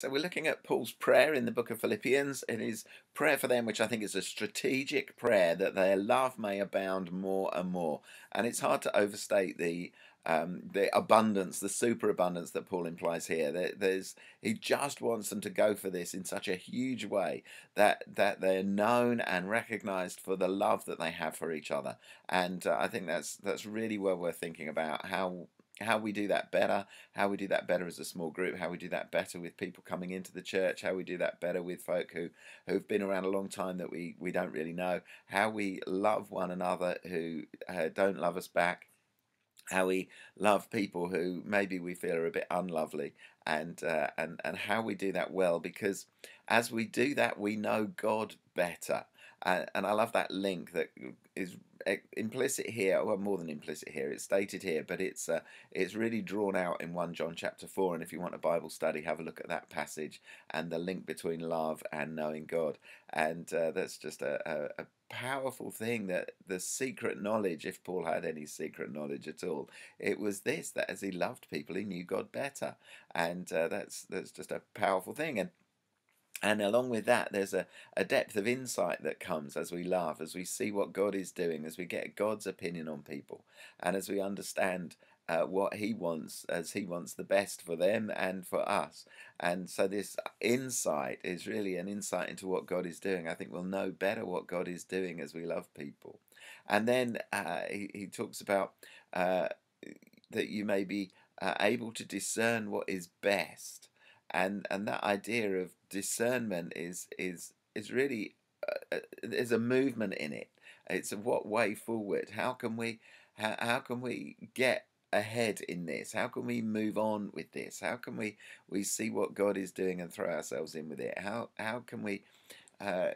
So we're looking at Paul's prayer in the book of Philippians and his prayer for them, which I think is a strategic prayer that their love may abound more and more. And it's hard to overstate the um, the abundance, the superabundance that Paul implies here. There, there's he just wants them to go for this in such a huge way that that they're known and recognised for the love that they have for each other. And uh, I think that's that's really well worth thinking about how how we do that better, how we do that better as a small group, how we do that better with people coming into the church, how we do that better with folk who who've been around a long time that we we don't really know, how we love one another who uh, don't love us back, how we love people who maybe we feel are a bit unlovely, and uh, and and how we do that well because as we do that we know God better. Uh, and I love that link that is implicit here, well, more than implicit here. It's stated here, but it's uh, it's really drawn out in one John chapter four. And if you want a Bible study, have a look at that passage and the link between love and knowing God. And uh, that's just a, a, a powerful thing that the secret knowledge, if Paul had any secret knowledge at all, it was this that as he loved people, he knew God better, and uh, that's that's just a powerful thing. And and along with that, there's a, a depth of insight that comes as we love, as we see what God is doing, as we get God's opinion on people, and as we understand uh, what He wants, as He wants the best for them and for us. And so, this insight is really an insight into what God is doing. I think we'll know better what God is doing as we love people. And then uh, he, he talks about uh, that you may be uh, able to discern what is best and and that idea of discernment is is is really uh, uh, there's a movement in it. It's what way forward? How can we how, how can we get ahead in this? How can we move on with this? How can we we see what God is doing and throw ourselves in with it? How how can we uh,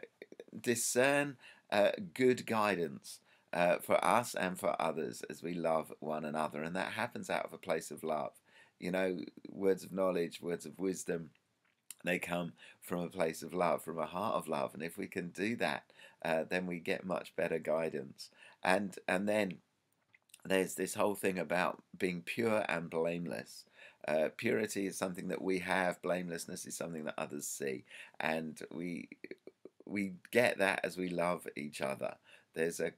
discern uh, good guidance uh, for us and for others as we love one another? And that happens out of a place of love you know, words of knowledge, words of wisdom, they come from a place of love, from a heart of love. And if we can do that, uh, then we get much better guidance. And and then there's this whole thing about being pure and blameless. Uh, purity is something that we have. Blamelessness is something that others see, and we we get that as we love each other. There's a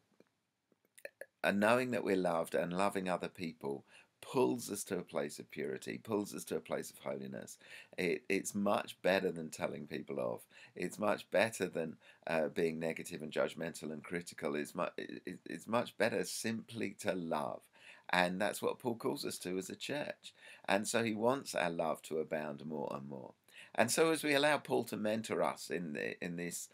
a knowing that we're loved and loving other people pulls us to a place of purity, pulls us to a place of holiness. It, it's much better than telling people off. It's much better than uh, being negative and judgmental and critical. It's, mu- it, it's much better simply to love. And that's what Paul calls us to as a church. And so he wants our love to abound more and more. And so as we allow Paul to mentor us in the, in this,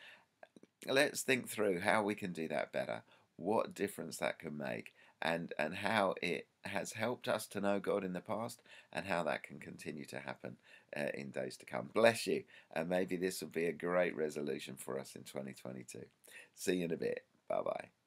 let's think through how we can do that better, what difference that can make, and and how it has helped us to know God in the past and how that can continue to happen uh, in days to come. Bless you, and maybe this will be a great resolution for us in 2022. See you in a bit. Bye bye.